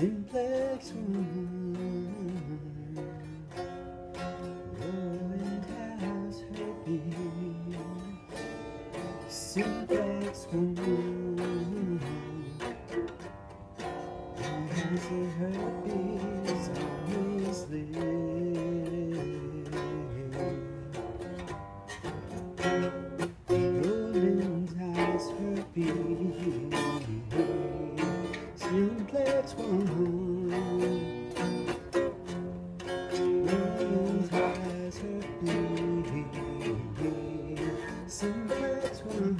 Simplex one. Roland has herpes. Simplex one. He has a herpes on his lip. Roland has has herpes. Simplex one.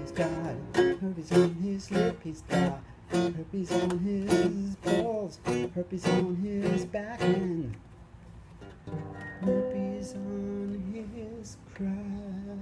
He's got herpes on his lip. He's got herpes on his balls. Herpes on his back and